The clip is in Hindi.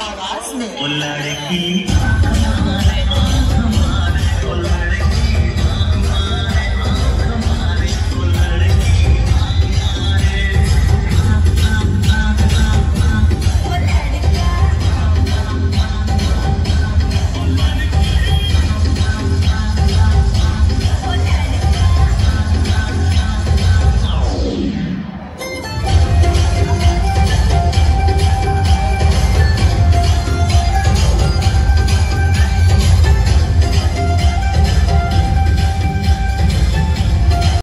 महाराज ने